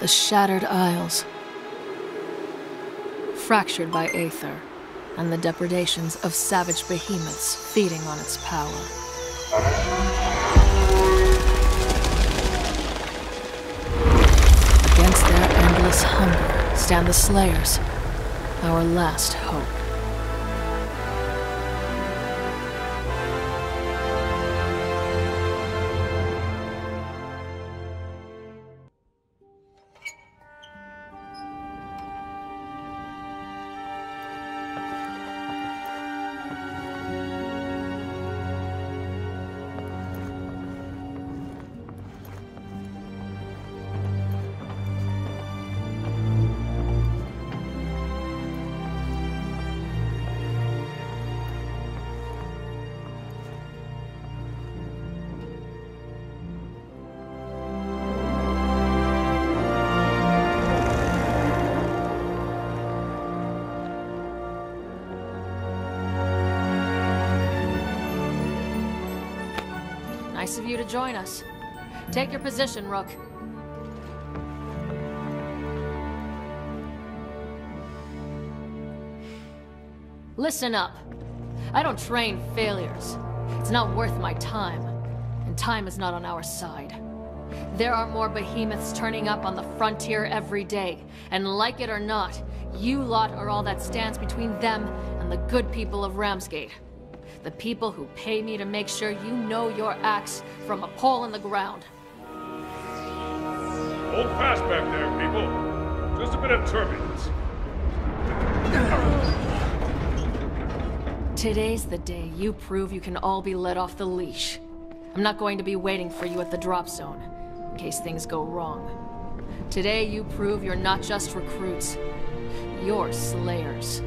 The Shattered Isles. Fractured by Aether, and the depredations of savage behemoths feeding on its power. Against their endless hunger stand the Slayers, our last hope. Nice of you to join us. Take your position, Rook. Listen up. I don't train failures. It's not worth my time. And time is not on our side. There are more behemoths turning up on the frontier every day. And like it or not, you lot are all that stands between them and the good people of Ramsgate. The people who pay me to make sure you know your acts from a pole in the ground. Hold fast back there, people. Just a bit of turbulence. Today's the day you prove you can all be let off the leash. I'm not going to be waiting for you at the drop zone, in case things go wrong. Today you prove you're not just recruits. You're slayers.